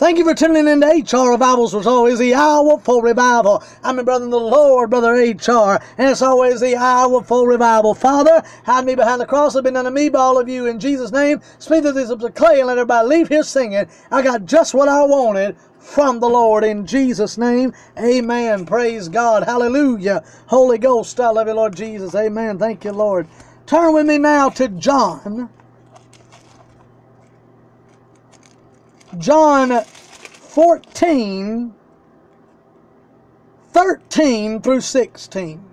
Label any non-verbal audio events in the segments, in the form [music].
Thank you for tuning in to HR Revivals, is always the hour for revival. I'm your brother in the Lord, Brother HR, and it's always the hour for revival. Father, hide me behind the cross. Have been unto me by all of you. In Jesus' name, speak to these of clay and let everybody leave here singing. I got just what I wanted from the Lord. In Jesus' name, amen. Praise God. Hallelujah. Holy Ghost, I love you, Lord Jesus. Amen. Thank you, Lord. Turn with me now to John. John 14, 13 through 16.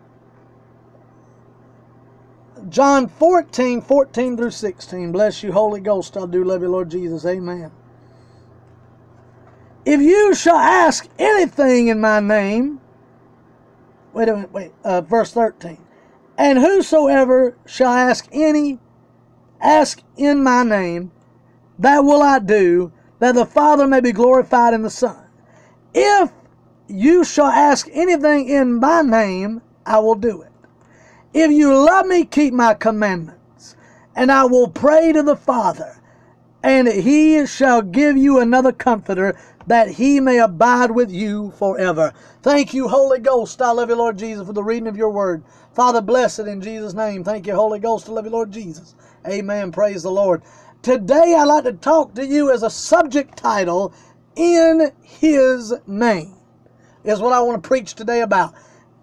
John 14, 14 through 16. Bless you, Holy Ghost. I do love you, Lord Jesus. Amen. If you shall ask anything in my name, wait a minute, wait, uh, verse 13. And whosoever shall ask any, ask in my name, that will I do, that the Father may be glorified in the Son. If you shall ask anything in my name, I will do it. If you love me, keep my commandments, and I will pray to the Father, and he shall give you another comforter, that he may abide with you forever. Thank you, Holy Ghost. I love you, Lord Jesus, for the reading of your word. Father, bless it in Jesus' name. Thank you, Holy Ghost. I love you, Lord Jesus. Amen. Praise the Lord. Today I'd like to talk to you as a subject title, In His Name, is what I want to preach today about.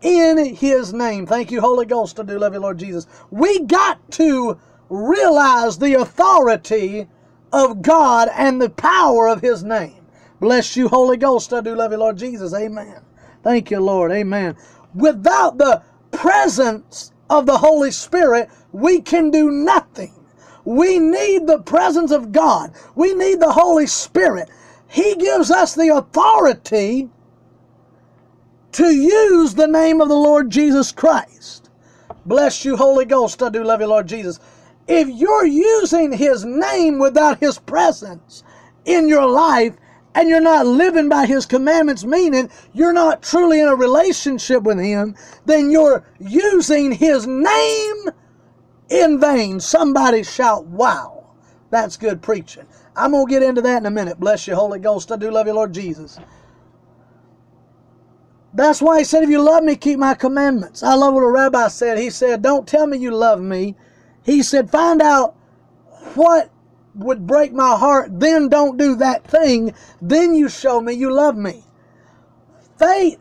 In His Name. Thank you, Holy Ghost. I do love you, Lord Jesus. We got to realize the authority of God and the power of His name. Bless you, Holy Ghost. I do love you, Lord Jesus. Amen. Thank you, Lord. Amen. Without the presence of the Holy Spirit, we can do nothing. We need the presence of God. We need the Holy Spirit. He gives us the authority to use the name of the Lord Jesus Christ. Bless you, Holy Ghost. I do love you, Lord Jesus. If you're using His name without His presence in your life, and you're not living by His commandments, meaning you're not truly in a relationship with Him, then you're using His name in vain. Somebody shout, wow. That's good preaching. I'm going to get into that in a minute. Bless you, Holy Ghost. I do love you, Lord Jesus. That's why he said, if you love me, keep my commandments. I love what a rabbi said. He said, don't tell me you love me. He said, find out what would break my heart, then don't do that thing. Then you show me you love me. Faith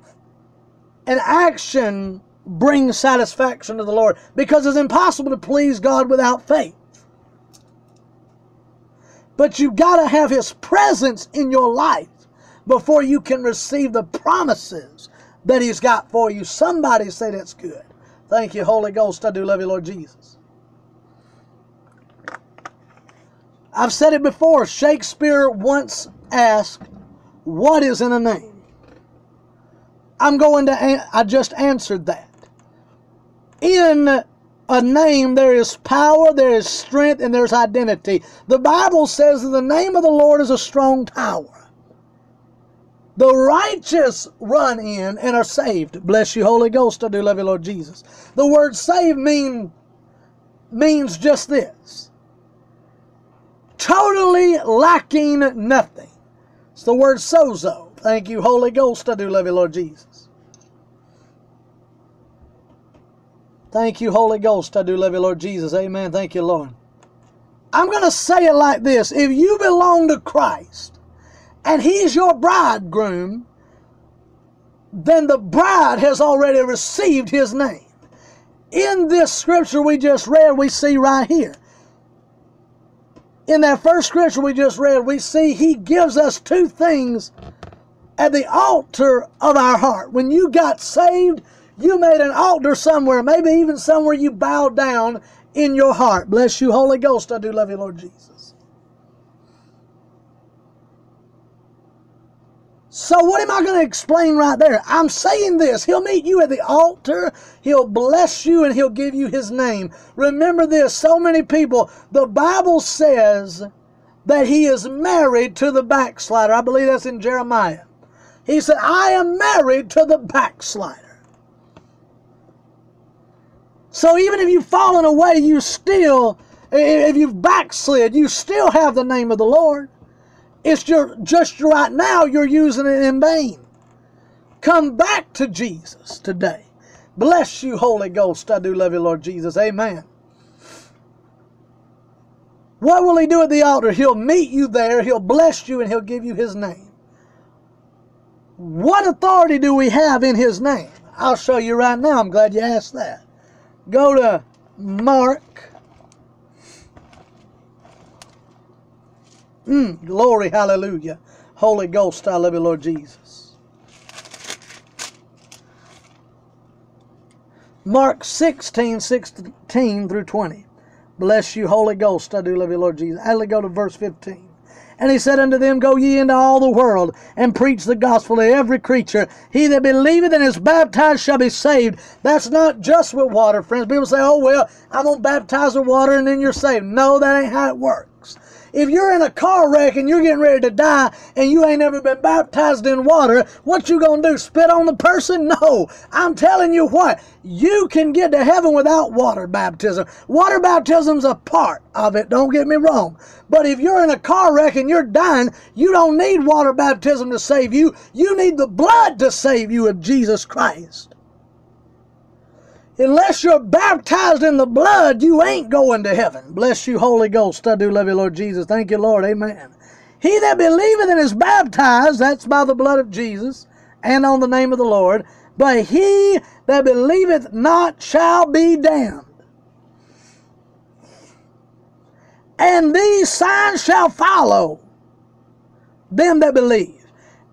and action bring satisfaction to the Lord because it's impossible to please God without faith. But you've got to have His presence in your life before you can receive the promises that He's got for you. Somebody say that's good. Thank you, Holy Ghost. I do love you, Lord Jesus. I've said it before. Shakespeare once asked, What is in a name? I'm going to, I just answered that in a name there is power, there is strength, and there's identity. The Bible says that the name of the Lord is a strong tower. The righteous run in and are saved. Bless you, Holy Ghost. I do love you, Lord Jesus. The word saved mean, means just this totally lacking nothing. It's the word sozo. Thank you, Holy Ghost. I do love you, Lord Jesus. Thank you, Holy Ghost. I do love you, Lord Jesus. Amen. Thank you, Lord. I'm going to say it like this. If you belong to Christ and He's your bridegroom, then the bride has already received His name. In this scripture we just read, we see right here. In that first scripture we just read, we see He gives us two things at the altar of our heart. When you got saved, you made an altar somewhere, maybe even somewhere you bowed down in your heart. Bless you, Holy Ghost. I do love you, Lord Jesus. So, what am I going to explain right there? I'm saying this. He'll meet you at the altar, He'll bless you, and He'll give you His name. Remember this so many people, the Bible says that He is married to the backslider. I believe that's in Jeremiah. He said, I am married to the backslider. So even if you've fallen away, you still, if you've backslid, you still have the name of the Lord. It's your, just right now you're using it in vain. Come back to Jesus today. Bless you, Holy Ghost. I do love you, Lord Jesus. Amen. What will he do at the altar? He'll meet you there, he'll bless you, and he'll give you his name. What authority do we have in his name? I'll show you right now. I'm glad you asked that. Go to Mark. Mm, glory, hallelujah. Holy Ghost, I love you, Lord Jesus. Mark 16, 16 through 20. Bless you, Holy Ghost. I do love you, Lord Jesus. I go to verse 15. And he said unto them, Go ye into all the world, and preach the gospel to every creature. He that believeth and is baptized shall be saved. That's not just with water, friends. People say, Oh, well, I'm going to baptize with water and then you're saved. No, that ain't how it works. If you're in a car wreck and you're getting ready to die and you ain't ever been baptized in water, what you gonna do? Spit on the person? No. I'm telling you what, you can get to heaven without water baptism. Water baptism's a part of it, don't get me wrong. But if you're in a car wreck and you're dying, you don't need water baptism to save you. You need the blood to save you of Jesus Christ. Unless you're baptized in the blood, you ain't going to heaven. Bless you, Holy Ghost. I do love you, Lord Jesus. Thank you, Lord. Amen. He that believeth and is baptized, that's by the blood of Jesus and on the name of the Lord. But he that believeth not shall be damned. And these signs shall follow them that believe.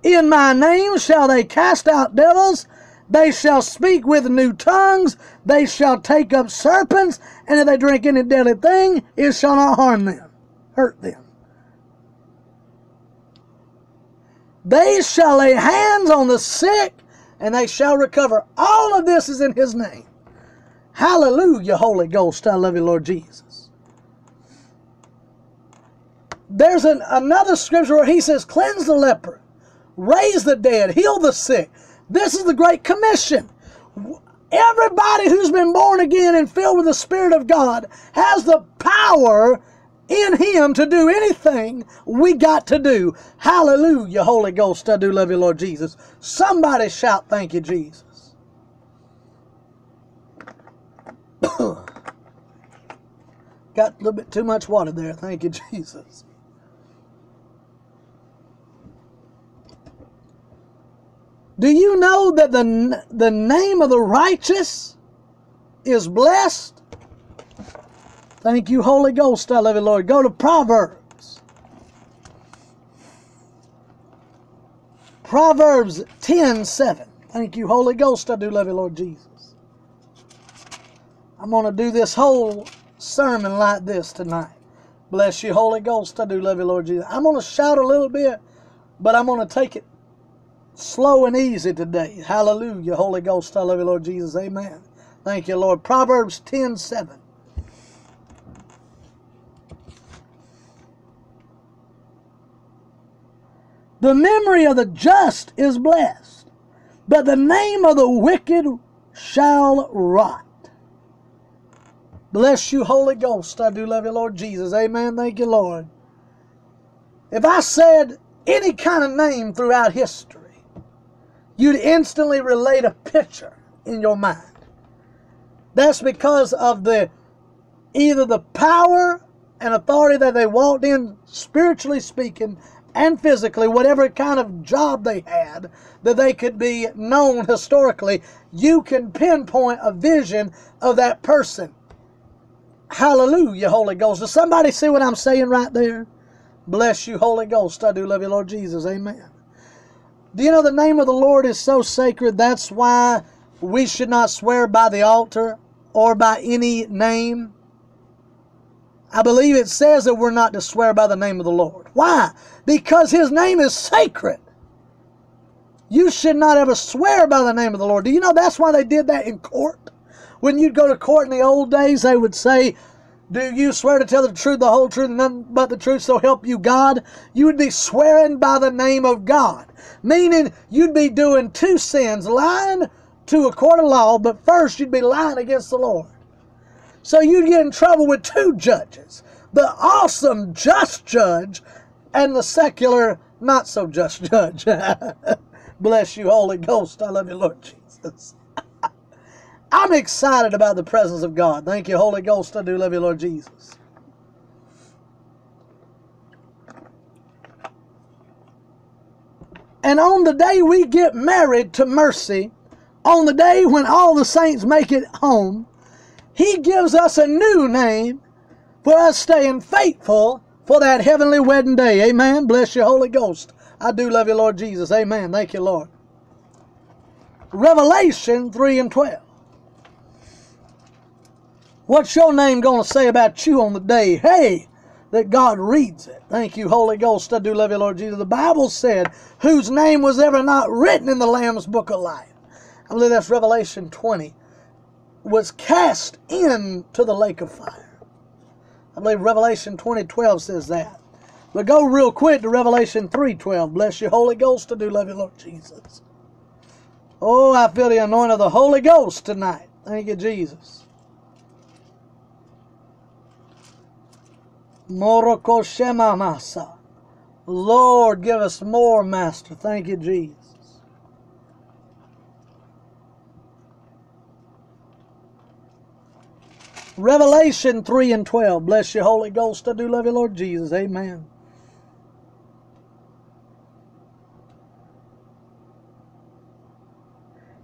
In my name shall they cast out devils. They shall speak with new tongues. They shall take up serpents. And if they drink any deadly thing, it shall not harm them, hurt them. They shall lay hands on the sick, and they shall recover. All of this is in His name. Hallelujah, Holy Ghost. I love you, Lord Jesus. There's an, another scripture where He says, Cleanse the leper, raise the dead, heal the sick. This is the Great Commission. Everybody who's been born again and filled with the Spirit of God has the power in Him to do anything we got to do. Hallelujah, Holy Ghost. I do love you, Lord Jesus. Somebody shout, Thank you, Jesus. [coughs] got a little bit too much water there. Thank you, [laughs] Jesus. Do you know that the, the name of the righteous is blessed? Thank you, Holy Ghost. I love you, Lord. Go to Proverbs. Proverbs 10 7. Thank you, Holy Ghost. I do love you, Lord Jesus. I'm going to do this whole sermon like this tonight. Bless you, Holy Ghost. I do love you, Lord Jesus. I'm going to shout a little bit, but I'm going to take it slow and easy today. Hallelujah. Holy Ghost, I love you, Lord Jesus. Amen. Thank you, Lord. Proverbs 10 7. The memory of the just is blessed, but the name of the wicked shall rot. Bless you, Holy Ghost. I do love you, Lord Jesus. Amen. Thank you, Lord. If I said any kind of name throughout history, you'd instantly relate a picture in your mind. That's because of the either the power and authority that they walked in, spiritually speaking, and physically, whatever kind of job they had, that they could be known historically, you can pinpoint a vision of that person. Hallelujah, Holy Ghost. Does somebody see what I'm saying right there? Bless you, Holy Ghost. I do love you, Lord Jesus. Amen. Do you know the name of the Lord is so sacred? That's why we should not swear by the altar or by any name. I believe it says that we're not to swear by the name of the Lord. Why? Because His name is sacred. You should not ever swear by the name of the Lord. Do you know that's why they did that in court? When you'd go to court in the old days, they would say, do you swear to tell the truth, the whole truth, and none but the truth, so help you God? You would be swearing by the name of God. Meaning you'd be doing two sins, lying to a court of law, but first you'd be lying against the Lord. So you'd get in trouble with two judges. The awesome, just judge and the secular not so just [laughs] judge. Bless you, Holy Ghost. I love you, Lord Jesus. I'm excited about the presence of God. Thank you, Holy Ghost. I do love you, Lord Jesus. And on the day we get married to mercy, on the day when all the saints make it home, He gives us a new name for us staying faithful for that heavenly wedding day. Amen. Bless you, Holy Ghost. I do love you, Lord Jesus. Amen. Thank you, Lord. Revelation 3 and 12. What's your name going to say about you on the day? Hey, that God reads it. Thank you, Holy Ghost. I do love you, Lord Jesus. The Bible said, whose name was ever not written in the Lamb's book of life. I believe that's Revelation 20. Was cast into the lake of fire. I believe Revelation 20, 12 says that. But go real quick to Revelation 3, 12. Bless you, Holy Ghost. I do love you, Lord Jesus. Oh, I feel the anointing of the Holy Ghost tonight. Thank you, Jesus. Morokoshema Masa. Lord, give us more, Master. Thank you, Jesus. Revelation 3 and 12. Bless you, Holy Ghost. I do love you, Lord Jesus. Amen.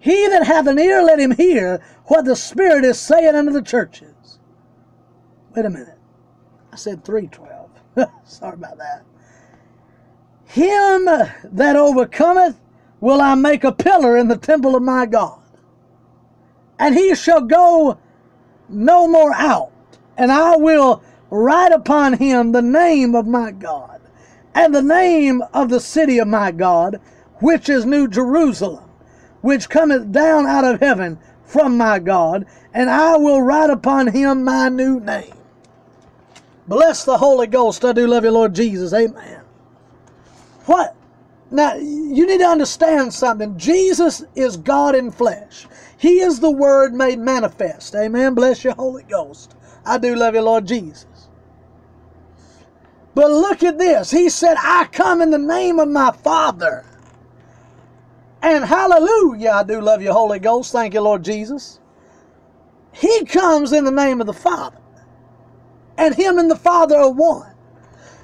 He that hath an ear, let him hear what the Spirit is saying unto the churches. Wait a minute. I said 312. [laughs] Sorry about that. Him that overcometh will I make a pillar in the temple of my God. And he shall go no more out. And I will write upon him the name of my God, and the name of the city of my God, which is New Jerusalem, which cometh down out of heaven from my God, and I will write upon him my new name. Bless the Holy Ghost. I do love you, Lord Jesus. Amen. What? Now, you need to understand something. Jesus is God in flesh. He is the Word made manifest. Amen. Bless you, Holy Ghost. I do love you, Lord Jesus. But look at this. He said, I come in the name of my Father. And hallelujah, I do love you, Holy Ghost. Thank you, Lord Jesus. He comes in the name of the Father. And Him and the Father are one.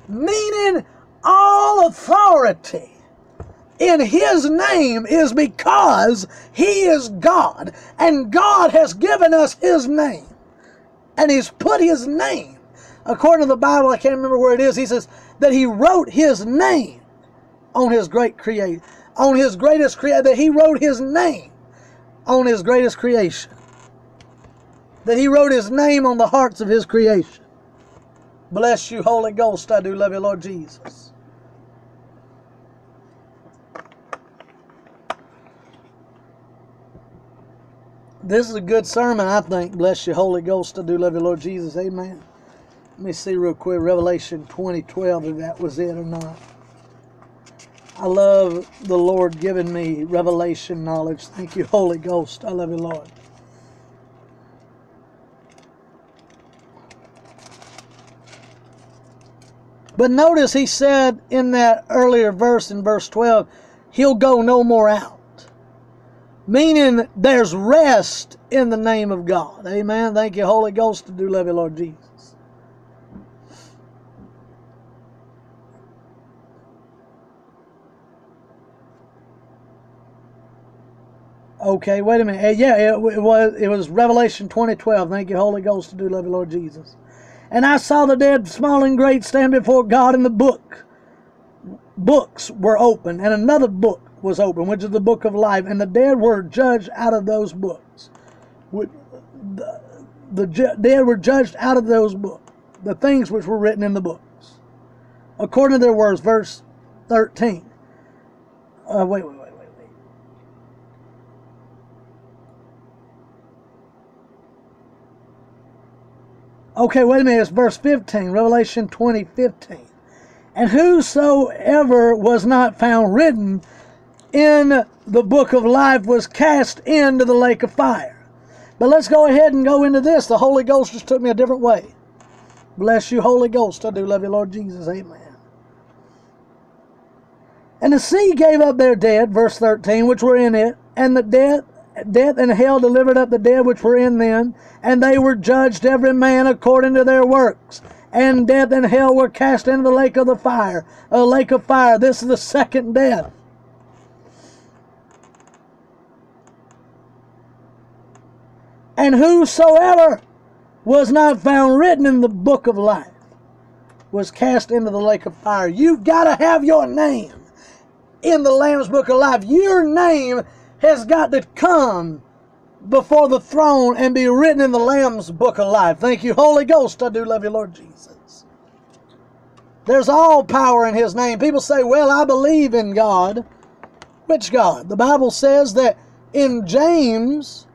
Meaning all authority in His name is because He is God. And God has given us His name. And He's put His name. According to the Bible, I can't remember where it is, He says that He wrote His name on His great creation. On His greatest creation, that He wrote His name on His greatest creation. That He wrote His name on the hearts of His creation. Bless you, Holy Ghost. I do love you, Lord Jesus. This is a good sermon, I think. Bless you, Holy Ghost. I do love you, Lord Jesus. Amen. Let me see real quick Revelation 20 12 if that was it or not. I love the Lord giving me revelation knowledge. Thank you, Holy Ghost. I love you, Lord. But notice he said in that earlier verse, in verse 12, he'll go no more out. Meaning there's rest in the name of God. Amen. Thank you, Holy Ghost, to do love you, Lord Jesus. Okay, wait a minute. Eh, yeah, it, it was it was Revelation 2012. Thank you, Holy Ghost, to do love you, Lord Jesus. And I saw the dead, small and great, stand before God, and the book books were open, and another book was open, which is the book of life, and the dead were judged out of those books. The, the dead were judged out of those books, the things which were written in the books, according to their words. Verse thirteen. Uh, wait, wait, wait. Okay, wait a minute. It's verse 15, Revelation 20, 15. And whosoever was not found written in the book of life was cast into the lake of fire. But let's go ahead and go into this. The Holy Ghost just took me a different way. Bless you, Holy Ghost. I do love you, Lord Jesus. Amen. And the sea gave up their dead, verse 13, which were in it, and the death, death and hell delivered up the dead which were in them, and they were judged every man according to their works. And death and hell were cast into the lake of the fire, a lake of fire. This is the second death. And whosoever was not found written in the book of life was cast into the lake of fire. You've got to have your name in the Lamb's book of life. Your name has got to come before the throne and be written in the Lamb's book of life. Thank you, Holy Ghost. I do love you, Lord Jesus. There's all power in His name. People say, Well, I believe in God. Which God? The Bible says that in James,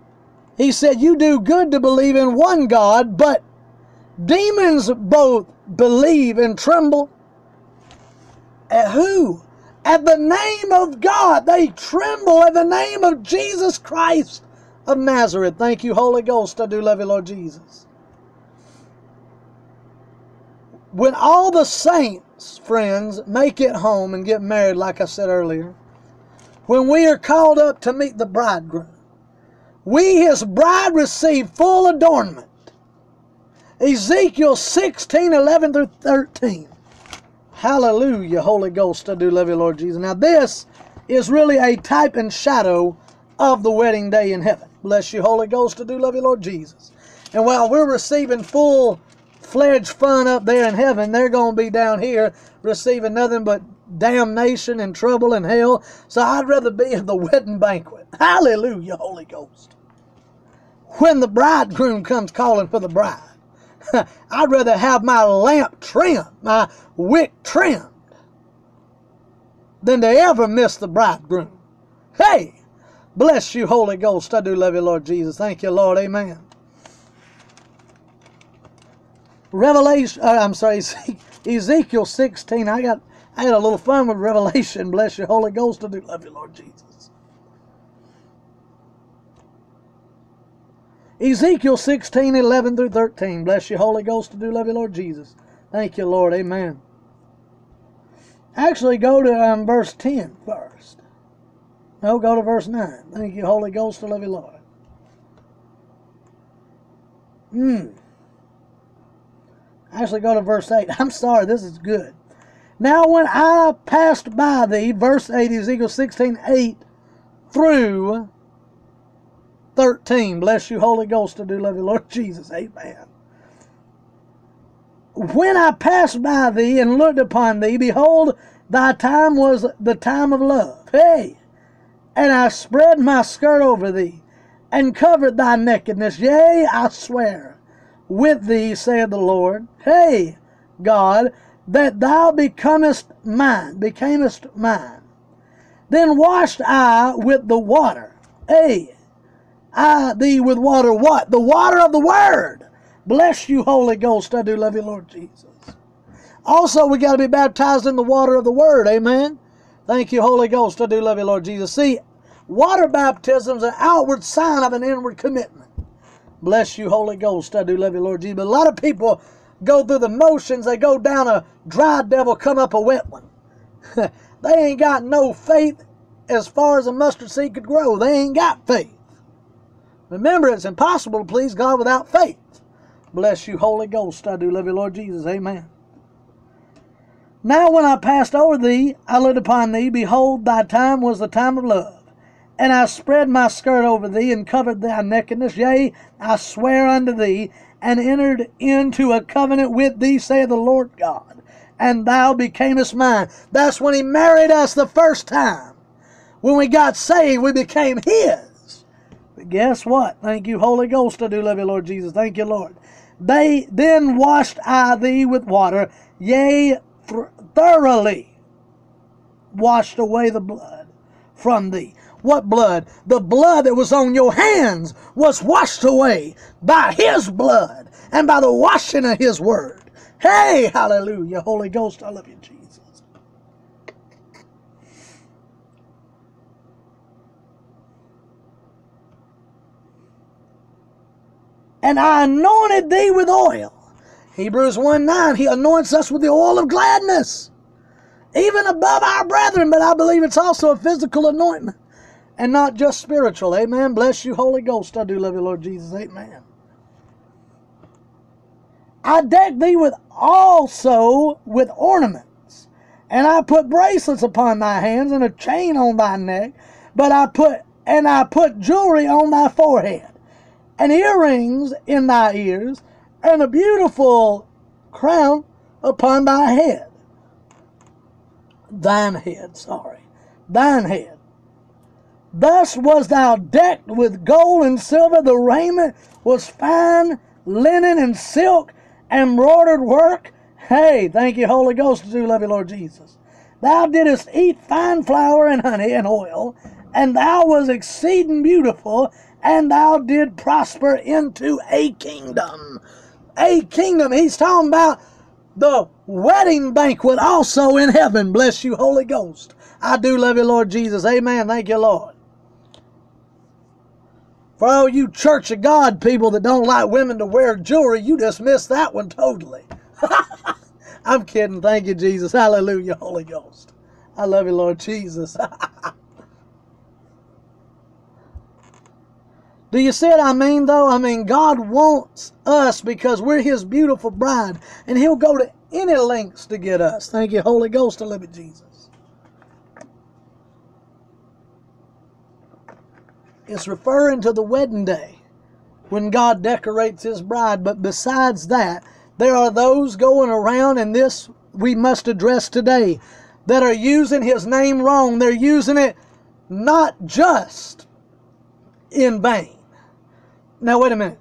he said, You do good to believe in one God, but demons both believe and tremble. At who? At the name of God. They tremble at the name of Jesus Christ of Nazareth. Thank you, Holy Ghost. I do love you, Lord Jesus. When all the saints, friends, make it home and get married, like I said earlier, when we are called up to meet the bridegroom, we, his bride, receive full adornment. Ezekiel 16, 11 through 13. Hallelujah, Holy Ghost. I do love you, Lord Jesus. Now, this is really a type and shadow of the wedding day in heaven. Bless you, Holy Ghost. I do love you, Lord Jesus. And while we're receiving full fledged fun up there in heaven, they're going to be down here receiving nothing but damnation and trouble and hell. So I'd rather be at the [laughs] wedding banquet. Hallelujah, Holy Ghost. When the bridegroom comes calling for the bride, [laughs] I'd rather have my lamp trimmed, my wick trimmed, than to ever miss the bridegroom. Hey, bless you, Holy Ghost. I do love you, Lord Jesus. Thank you, Lord. Amen. Revelation, uh, I'm sorry, [laughs] Ezekiel 16. I got, I had a little fun with Revelation. Bless you, Holy Ghost. I do love you, Lord Jesus. Ezekiel 16, 11 through 13. Bless you, Holy Ghost. I do love you, Lord Jesus. Thank you, Lord. Amen. Actually, go to um, verse 10 first. No, go to verse 9. Thank you, Holy Ghost. I love you, Lord. Hmm. Actually, go to verse 8. [laughs] I'm sorry, this is good. Now, when I passed by thee, verse 8, Ezekiel 16, 8 through 13. Bless you, Holy Ghost. I do love you, Lord Jesus. Amen. When I passed by thee and looked upon thee, behold, thy time was the time of love. Hey! And I spread my skirt over thee, and covered thy nakedness. Yea, I swear with thee, saith the Lord. Hey, God, that thou becomest mine, becamest mine. Then washed I with the water. Hey, I thee with water what? The water of the word. Bless you, Holy Ghost. I do love you, Lord Jesus. Also, we got to be baptized in the water of the word. Amen. Thank you, Holy Ghost. I do love you, Lord Jesus. See, water baptism is an outward sign of an inward commitment. Bless you, Holy Ghost. I do love you, Lord Jesus. But a lot of people go through the motions. They go down a dry devil, come up a wet one. [laughs] they ain't got no faith as far as a mustard seed could grow. They ain't got faith. Remember, it's impossible to please God without faith. Bless you, Holy Ghost. I do love you, Lord Jesus. Amen. Now, when I passed over thee, I looked upon thee. Behold, thy time was the time of love. And I spread my skirt over thee, and covered thy nakedness. Yea, I swear unto thee, and entered into a covenant with thee, saith the Lord God. And thou becamest mine. That's when he married us the first time. When we got saved, we became his. But guess what? Thank you, Holy Ghost. I do love you, Lord Jesus. Thank you, Lord. They then washed I thee with water, yea, th- thoroughly washed away the blood from thee. What blood? The blood that was on your hands was washed away by his blood and by the washing of his word. Hey, hallelujah. Holy Ghost, I love you, Jesus. And I anointed thee with oil. Hebrews 1 9, he anoints us with the oil of gladness. even above our brethren, but I believe it's also a physical anointment and not just spiritual. Amen. Bless you, Holy Ghost. I do love you, Lord Jesus. Amen. I deck thee with also with ornaments, and I put bracelets upon thy hands and a chain on thy neck, but I put and I put jewelry on thy forehead, and earrings in thy ears, and a beautiful crown upon thy head. Thine head, sorry. Thine head. Thus was thou decked with gold and silver. The raiment was fine linen and silk, embroidered work. Hey, thank you, Holy Ghost, do love you, Lord Jesus. Thou didst eat fine flour and honey and oil, and thou was exceeding beautiful, and thou did prosper into a kingdom. A kingdom. He's talking about the wedding banquet also in heaven. Bless you, Holy Ghost. I do love you, Lord Jesus. Amen. Thank you, Lord. For all you Church of God people that don't like women to wear jewelry, you just missed that one totally. [laughs] I'm kidding. Thank you, Jesus. Hallelujah, Holy Ghost. I love you, Lord Jesus. [laughs] Do you see what I mean, though? I mean, God wants us because we're His beautiful bride, and He'll go to any lengths to get us. Thank you, Holy Ghost. I love you, Jesus. It's referring to the wedding day when God decorates His bride. But besides that, there are those going around, and this we must address today, that are using His name wrong. They're using it not just in vain. Now, wait a minute.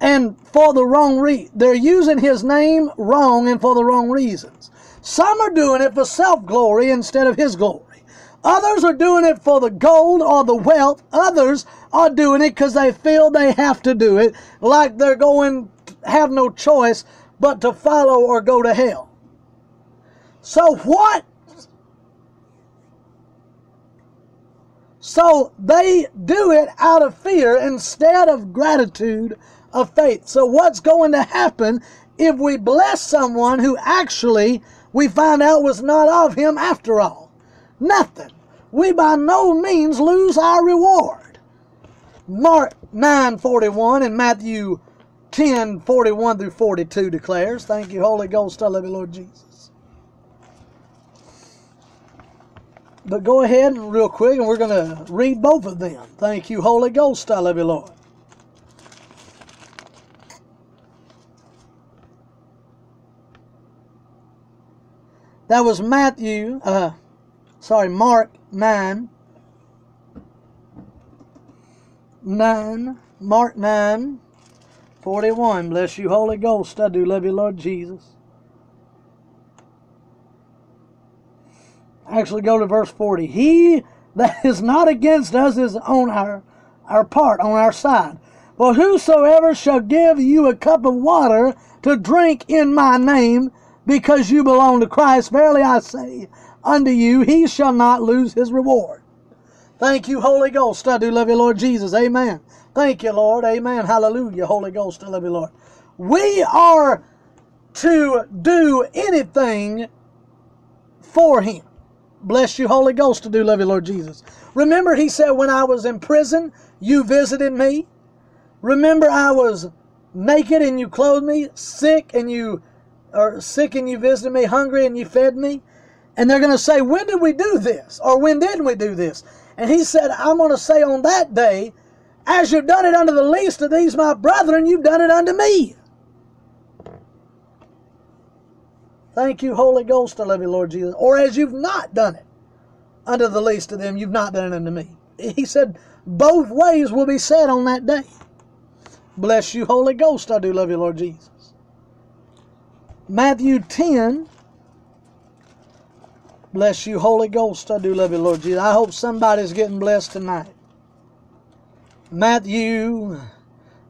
And for the wrong reason. They're using his name wrong and for the wrong reasons. Some are doing it for self glory instead of his glory. Others are doing it for the gold or the wealth. Others are doing it because they feel they have to do it, like they're going, have no choice but to follow or go to hell. So, what So they do it out of fear instead of gratitude of faith. So what's going to happen if we bless someone who actually we find out was not of him after all? Nothing. We by no means lose our reward. Mark 9:41 and Matthew 10:41 through 42 declares, Thank you, Holy Ghost. I love you, Lord Jesus. But go ahead and real quick, and we're going to read both of them. Thank you, Holy Ghost. I love you, Lord. That was Matthew, uh, sorry, Mark 9. 9, Mark 9, 41. Bless you, Holy Ghost. I do love you, Lord Jesus. Actually go to verse 40. He that [laughs] is not against us is on our, our part, on our side. For whosoever shall give you a cup of water to drink in my name, because you belong to Christ, verily I say unto you, he shall not lose his reward. Thank you, Holy Ghost. I do love you, Lord Jesus. Amen. Thank you, Lord. Amen. Hallelujah. Holy Ghost, I love you, Lord. We are to do anything for him. Bless you, Holy Ghost, to do love you, Lord Jesus. Remember, he said, when I was in prison, you visited me. Remember, I was naked and you clothed me, sick and you or sick and you visited me, hungry and you fed me. And they're going to say, when did we do this? Or when didn't we do this? And he said, I'm going to say on that day, as you've done it unto the least of these my brethren, you've done it unto me. Thank you, Holy Ghost. I love you, Lord Jesus. Or as you've not done it unto the least of them, you've not done it unto me. He said, both ways will be said on that day. Bless you, Holy Ghost. I do love you, Lord Jesus. Matthew 10. Bless you, Holy Ghost. I do love you, Lord Jesus. I hope somebody's getting blessed tonight. Matthew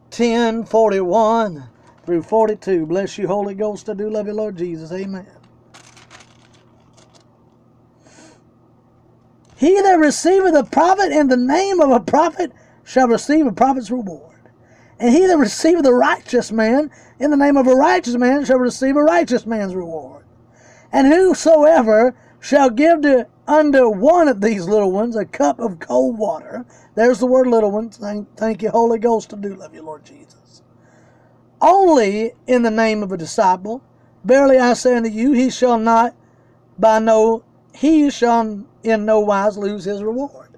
10 41 through 42. Bless you, Holy Ghost. I do love you, Lord Jesus. Amen. He that receiveth a prophet in the name of a prophet shall receive a prophet's reward. And he that receiveth a righteous man in the name of a righteous man shall receive a righteous man's reward. And whosoever shall give to unto one of these little ones a cup of cold water. There's the word little ones. Thank, thank you, Holy Ghost. I do love you, Lord Jesus. Only in the name of a disciple. Verily I say unto you, he shall not by no he shall in no wise lose his reward.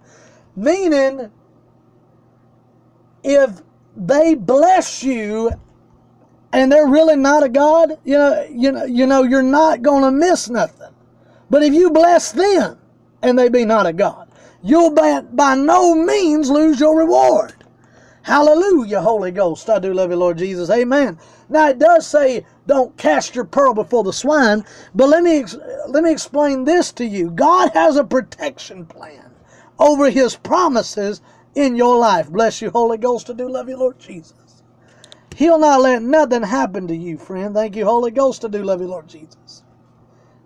Meaning, if they bless you and they're really not a God, you know, you know, you know, you're not gonna miss nothing. But if you bless them and they be not a God, you'll by, by no means lose your reward. Hallelujah, Holy Ghost. I do love you, Lord Jesus. Amen. Now it does say, don't cast your pearl before the swine, but let me let me explain this to you. God has a protection plan over his promises in your life. Bless you, Holy Ghost. I do love you, Lord Jesus. He'll not let nothing happen to you, friend. Thank you, Holy Ghost. I do love you, Lord Jesus.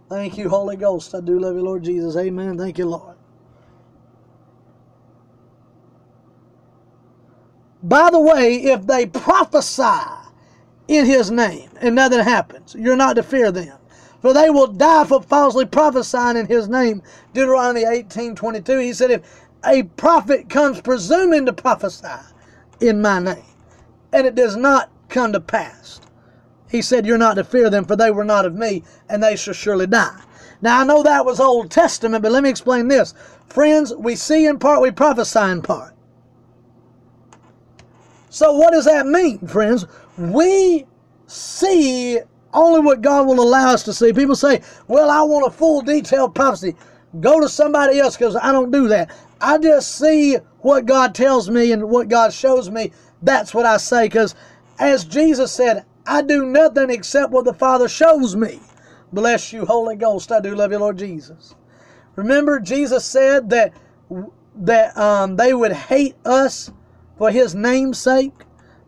Thank you, Holy Ghost. I do love you, Lord Jesus. Amen. Thank you, Lord. By the way, if they prophesy in his name and nothing happens, you're not to fear them. For they will die for falsely prophesying in his name. Deuteronomy 18 22. He said, If a prophet comes presuming to prophesy in my name, and it does not come to pass, he said, You're not to fear them, for they were not of me, and they shall surely die. Now, I know that was Old Testament, but let me explain this. Friends, we see in part, we prophesy in part. So what does that mean, friends? We see only what God will allow us to see. People say, well, I want a full detailed prophecy. Go to somebody else because I don't do that. I just see what God tells me and what God shows me. That's what I say because as Jesus said, I do nothing except what the Father shows me. Bless you, Holy Ghost. I do love you, Lord Jesus. Remember, Jesus said that that um, they would hate us for his name's sake.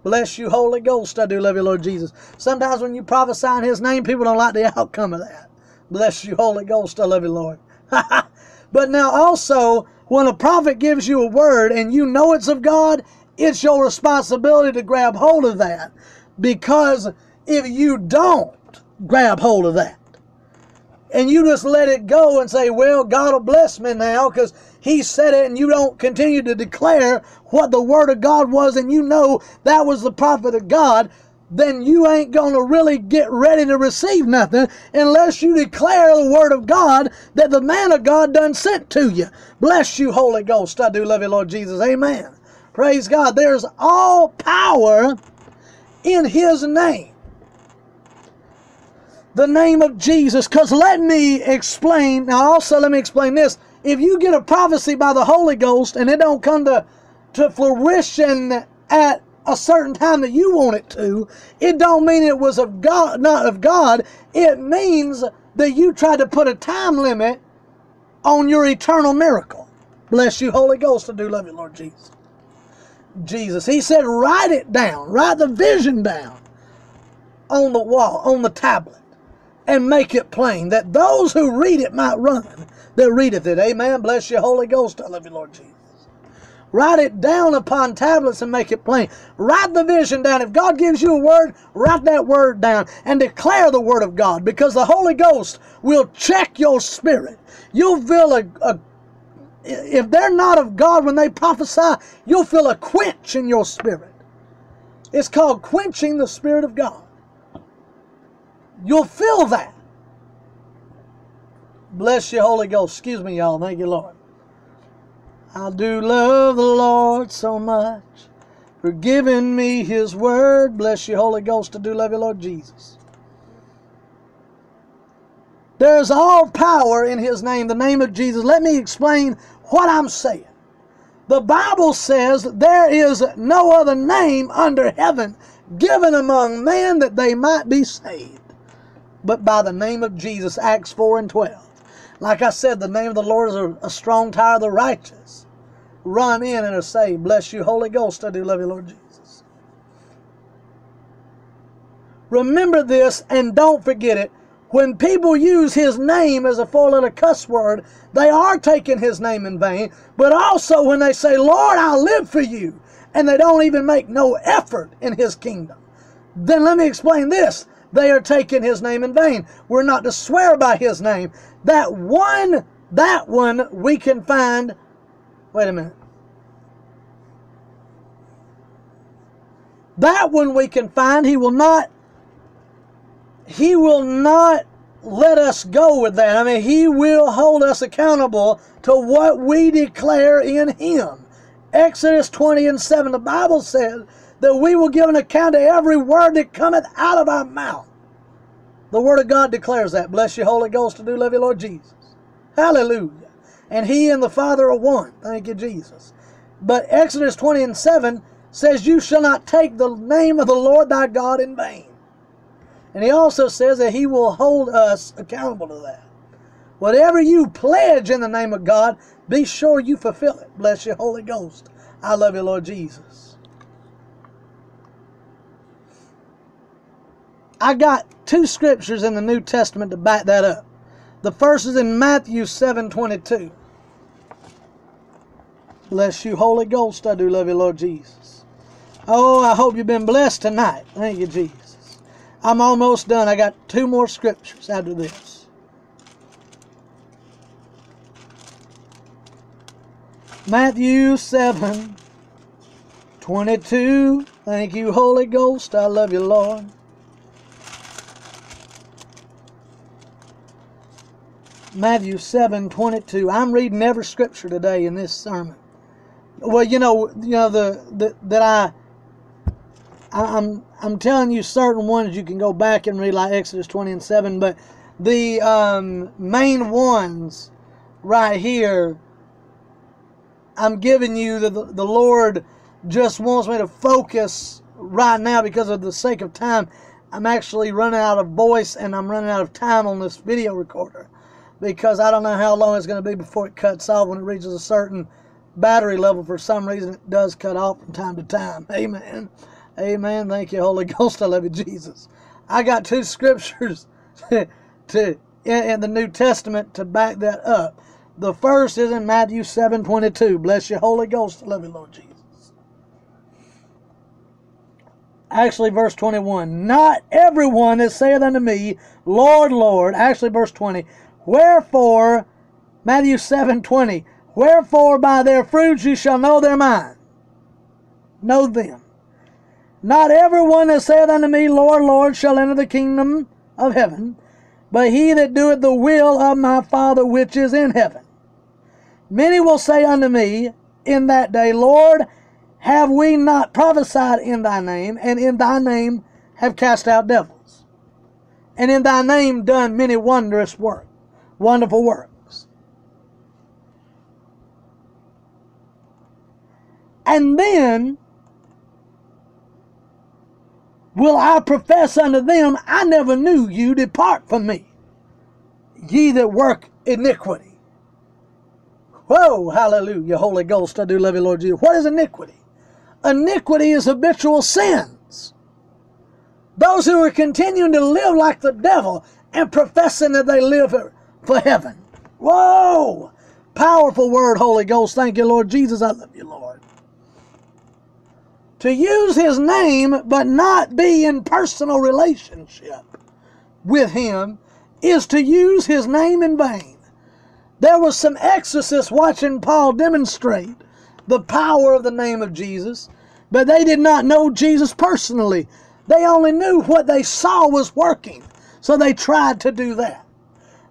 Bless you, Holy Ghost. I do love you, Lord Jesus. Sometimes when you prophesy in his name, people don't like the [laughs] outcome of that. Bless you, Holy Ghost. I love you, Lord. [laughs] but now also, when a prophet gives you a word and you know it's of God, it's your responsibility to grab hold of that. Because if you don't grab hold of that, and you just let it go and say, well, God will bless me now because he said it and you don't continue to declare what the word of God was and you know that was the prophet of God, then you ain't going to really get ready to receive nothing unless you declare the word of God that the man of God done sent to you. Bless you, Holy Ghost. I do love you, Lord Jesus. Amen. Praise God. There's all power in his name the name of Jesus. Because let me explain, now also let me explain this. If you get a prophecy by the Holy Ghost and it don't come to, to fruition at a certain time that you want it to, it don't mean it was of God, not of God. It means that you tried to put a time limit on your eternal miracle. Bless you, Holy Ghost. I do love you, Lord Jesus. Jesus. He said, write it down. Write the vision down on the wall, on the tablet and make it plain, that those who read it might run that readeth it. Amen. Bless you, Holy Ghost. I love you, Lord Jesus. Write it down upon tablets and make it plain. Write the vision down. If God gives you a word, write that word down and declare the word of God because the Holy Ghost will check your spirit. You'll feel a, a if they're not of God when they prophesy, you'll feel a quench in your spirit. It's called quenching the Spirit of God. You'll feel that. Bless you, Holy Ghost. Excuse me, y'all. Thank you, Lord. I do love the Lord so much for giving me His word. Bless you, Holy Ghost. I do love you, Lord Jesus. There's all power in His name, the name of Jesus. Let me explain what I'm saying. The Bible says there is no other name under heaven given among men that they might be saved but by the name of Jesus. Acts 4 and 12. Like I said, the name of the Lord is a, a strong tower of the righteous. Run in and are saved. Bless you, Holy Ghost. I do love you, Lord Jesus. Remember this and don't forget it. When people use his name as a four letter cuss word, they are taking his name in vain. But also when they say, Lord, I'll live for you, and they don't even make no effort in his kingdom, then let me explain this they are taking his name in vain. We're not to swear by his name. That one, that one we can find. Wait a minute. That one we can find. He will not. He will not let us go with that. I mean, he will hold us accountable to what we declare in him. Exodus 20 and 7, the Bible says that we will give an account to every word that cometh out of our mouth. The Word of God declares that. Bless you, Holy Ghost, to do love you, Lord Jesus. Hallelujah. And He and the Father are one. Thank you, Jesus. But Exodus 20 and 7 says, You shall not take the name of the Lord thy God in vain. And He also says that He will hold us accountable to that. Whatever you pledge in the name of God, be sure you fulfill it. Bless you, Holy Ghost. I love you, Lord Jesus. I got two scriptures in the New Testament to back that up. The first is in Matthew 7:22. Bless you, Holy Ghost. I do love you, Lord Jesus. Oh, I hope you've been blessed tonight. Thank you, Jesus. I'm almost done. I got two more scriptures after this. Matthew 7 22. Thank you, Holy Ghost. I love you, Lord. Matthew 7 22. I'm reading every scripture today in this sermon. Well, you know, you know the, the that I, I I'm I'm telling you certain ones you can go back and read like Exodus 20 and 7, but the um, main ones right here, I'm giving you the, the Lord just wants me to focus right now because of the sake of time. I'm actually running out of voice and I'm running out of time on this video recorder because I don't know how long it's going to be before it cuts off when it reaches a certain battery level. For some reason, it does cut off from time to time. [laughs] Amen. Amen. Thank you, Holy [laughs] Ghost. I love you, Jesus. I got two scriptures to, [laughs] to in, in the New Testament to back that up. The first is in Matthew 7 22. Bless you, Holy Ghost. I love you, Lord Jesus. Actually, verse 21. Not everyone that saith unto me, Lord, Lord. Actually, verse 20. Wherefore, Matthew 7 20. Wherefore by their fruits you shall know their mind. Know them. Not every one that saith unto me, Lord, Lord, shall enter the kingdom of heaven, but he that doeth the will of my Father which is in heaven. Many will say unto me in that day, Lord, have we not prophesied in thy name, and in thy name have cast out devils, and in thy name done many wondrous works? Wonderful works. And then will I profess unto them, I never knew you, depart from me, ye that work iniquity. Whoa, hallelujah, Holy Ghost, I do love you, Lord Jesus. What is iniquity? Iniquity is habitual sins. Those who are continuing to live like the devil and professing that they live for heaven. Whoa! Powerful word, Holy Ghost. Thank you, Lord Jesus. I love you, Lord. To use His name but not be in personal relationship with Him is to use His name in vain. There was some exorcists watching Paul demonstrate the power of the name of Jesus, but they did not know Jesus personally. They only knew what they saw was working, so they tried to do that.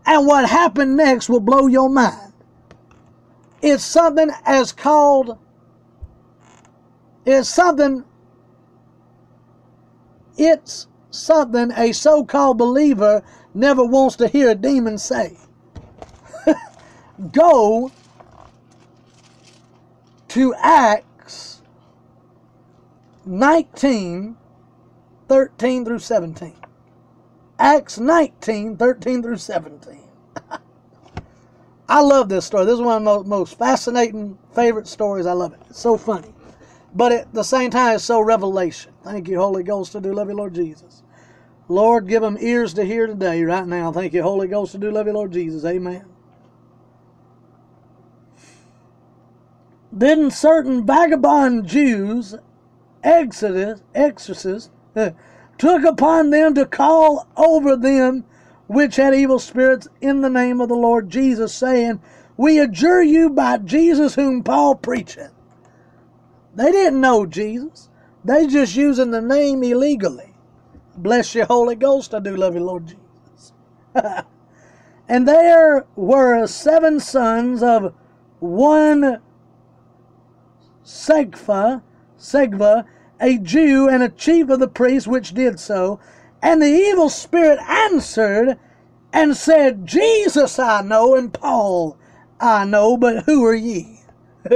And what happened next will blow your mind. It's something as called, it's something, it's something a so called believer never wants to hear a demon say. [laughs] Go to Acts 19 13 through 17. Acts 19, 13 through 17. I love this story. This is one of the most fascinating, favorite stories. I love it. It's so funny. But at the same time, it's so revelation. Thank you, Holy Ghost, to do love you, Lord Jesus. Lord, give them ears to hear today, right now. Thank you, Holy Ghost, to do love you, Lord Jesus. Amen. Then certain vagabond Jews, exodus, exorcists, eh, took upon them to call over them which had evil spirits in the name of the Lord Jesus, saying, We adjure you by Jesus whom Paul preacheth. They didn't know Jesus. They just using the name illegally. Bless you, Holy Ghost. I do love you, Lord Jesus. [laughs] and there were seven sons of one Segva, Segva, a Jew and a chief of the priests, which did so. And the evil spirit answered and said, Jesus I know, and Paul I know, but who are ye? [laughs]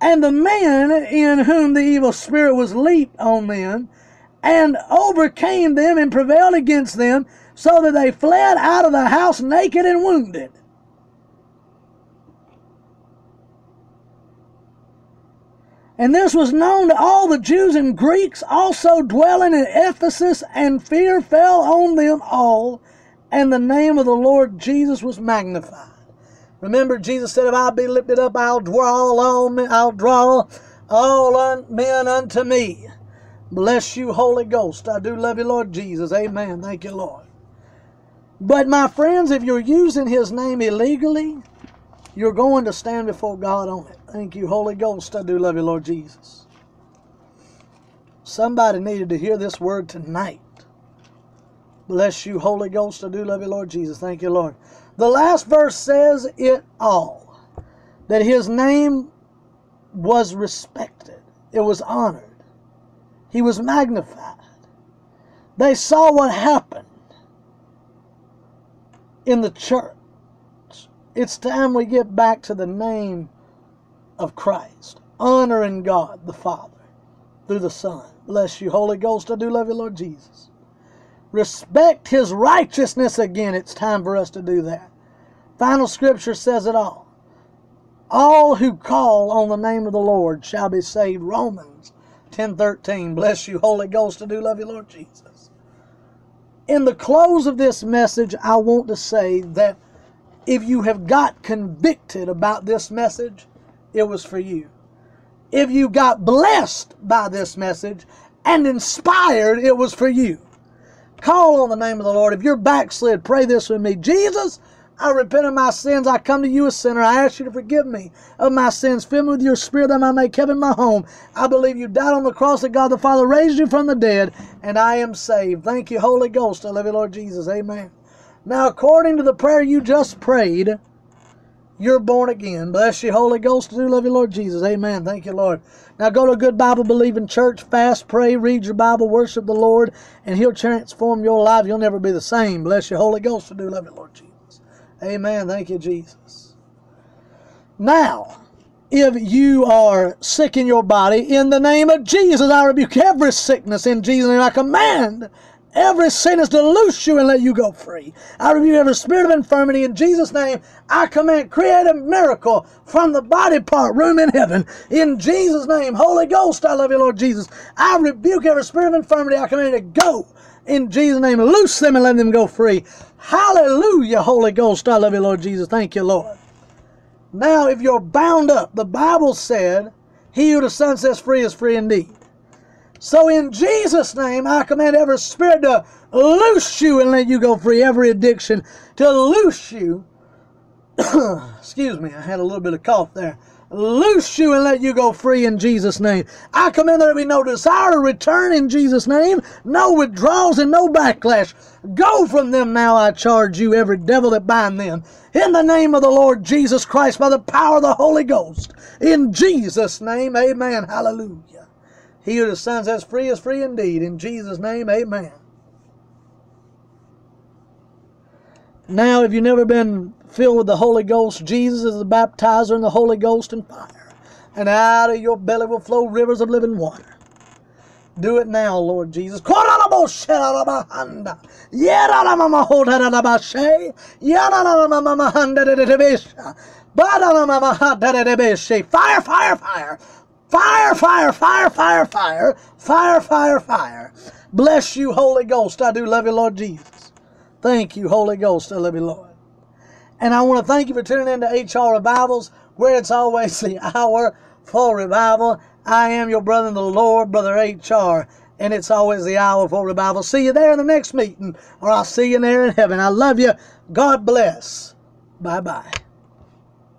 and the man in whom the evil spirit was leaped on them, and overcame them and prevailed against them, so that they fled out of the house naked and wounded. And this was known to all the Jews and Greeks also dwelling in Ephesus, and fear fell on them all, and the name of the Lord Jesus was magnified. Remember, Jesus said, If I be lifted up, I'll draw all men, I'll draw all un, men unto me. Bless you, Holy Ghost. I do love you, Lord Jesus. Amen. Thank you, Lord. But my friends, if you're using his name illegally, you're going to stand before God on it. Thank you, Holy Ghost. I do love you, Lord Jesus. Somebody needed to hear this word tonight. Bless you, Holy Ghost. I do love you, Lord Jesus. Thank you, Lord. The last verse says it all that his name was respected, it was honored, he was magnified. They saw what happened in the church. It's time we get back to the name of Christ, honoring God the Father through the Son. Bless you, Holy Ghost. I do love you, Lord Jesus. Respect His righteousness again. It's time for us to do that. Final scripture says it all. All who call on the name of the Lord shall be saved. Romans 10:13. Bless you, Holy Ghost. I do love you, Lord Jesus. In the close of this message, I want to say that if you have got convicted about this message, it was for you. If you got blessed by this message and inspired, it was for you. Call on the name of the Lord. If you're backslid, pray this with me. Jesus, I repent of my sins. I come to you a sinner. I ask you to forgive me of my sins. Fill me with your spirit that I may heaven my home. I believe you died on the cross that God the Father raised you from the dead, and I am saved. Thank you, Holy Ghost. I love you, Lord Jesus. Amen. Now, according to the prayer you just prayed, you're born again. Bless you, Holy Ghost. Do love you, Lord Jesus. Amen. Thank you, Lord. Now go to a good Bible believing church, fast, pray, read your Bible, worship the Lord, and He'll transform your life. You'll never be the same. Bless you, Holy Ghost. Do love you, Lord Jesus. Amen. Thank you, Jesus. Now, if you are sick in your body, in the name of Jesus, I rebuke every sickness in Jesus' name. I command every sickness to loose you and let you go free. I rebuke every spirit of infirmity in Jesus' name. I command create a miracle from the body part room in heaven. In Jesus' name, Holy Ghost, I love you, Lord Jesus. I rebuke every spirit of infirmity. I command it to go. In Jesus' name, loose them and let them go free. Hallelujah, Holy Ghost. I love you, Lord Jesus. Thank you, Lord. Now, if you're bound up, the Bible said, He who the Son sets free is free indeed. So in Jesus' name, I command every spirit to loose you and let you go free. Every addiction to loose you. [coughs] Excuse me, I had a little bit of cough there. Loose you and let you go free in Jesus' name. I command there be no desire to return in Jesus' name, no withdrawals and no backlash. Go from them now, I charge you, every devil that bind them. In the name of the Lord Jesus Christ, by the power of the Holy Ghost. In Jesus' name, amen. Hallelujah. He who the Son sets free is free indeed. In Jesus' name, amen. Now, if you've never been filled with the Holy Ghost, Jesus is the baptizer in the Holy Ghost and fire. And out of your belly will flow rivers of living water. Do it now, Lord Jesus. Fire, fire, fire. Fire, fire, fire, fire, fire, fire, fire, fire. Bless you, Holy Ghost. I do love you, Lord Jesus. Thank you, Holy Ghost. I love you, Lord. And I want to thank you for tuning in to HR Revivals, where it's always [laughs] the hour for revival. I am your brother in the Lord, Brother H.R., and it's always the hour for revival. See you there in the next meeting, or I'll see you there in heaven. I love you. God bless. Bye bye.